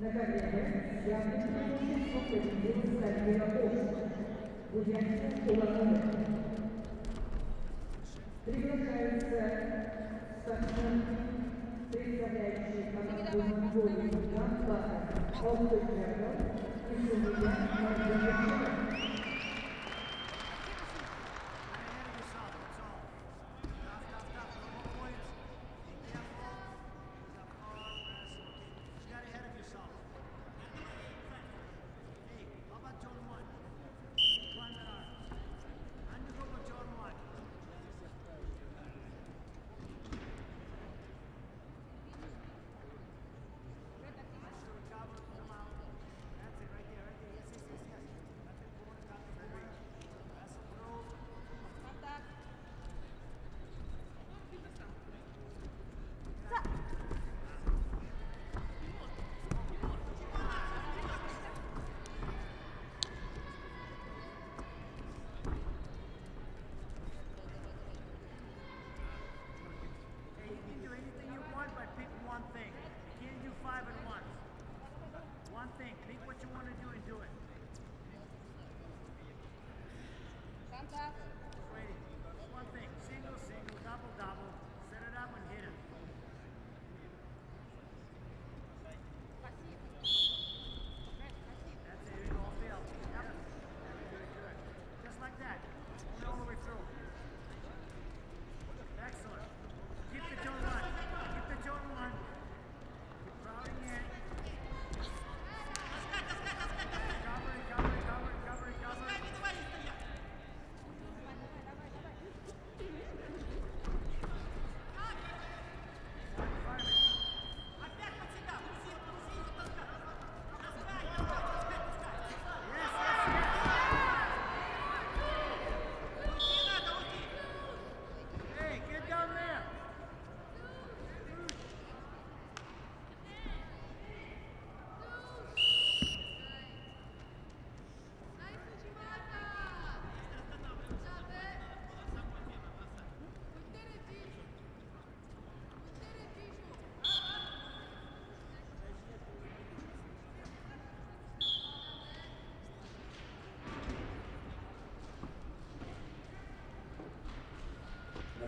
На кар'єрі явно почуття переділи Сергія Бошка. Будянська школа номер. Приглашается Сахнан, представляющий команду Монголии Иван Бахар, опыт тренер и судья Маргарита What you want to do and do it. Contact. Just waiting. One thing. Single, single, double, double.